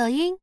抖音。